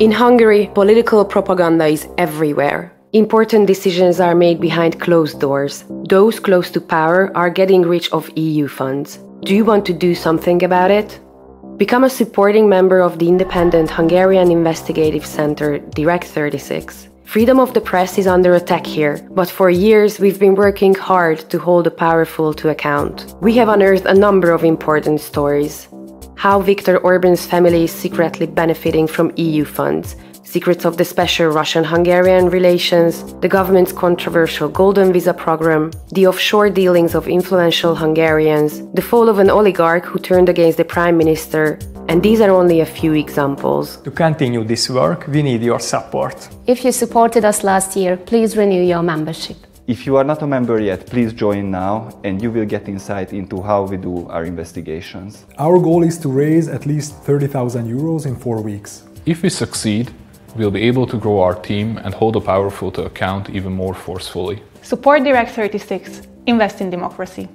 In Hungary, political propaganda is everywhere. Important decisions are made behind closed doors. Those close to power are getting rich of EU funds. Do you want to do something about it? Become a supporting member of the independent Hungarian investigative center Direkt36. Freedom of the press is under attack here, but for years we've been working hard to hold the powerful to account. We have unearthed a number of important stories. How Viktor Orban's family is secretly benefiting from EU funds, secrets of the special Russian Hungarian relations, the government's controversial Golden Visa program, the offshore dealings of influential Hungarians, the fall of an oligarch who turned against the prime minister, and these are only a few examples. To continue this work, we need your support. If you supported us last year, please renew your membership. If you are not a member yet, please join now and you will get insight into how we do our investigations. Our goal is to raise at least 30,000 euros in four weeks. If we succeed, we'll be able to grow our team and hold the powerful to account even more forcefully. Support Direkt36. Invest in democracy.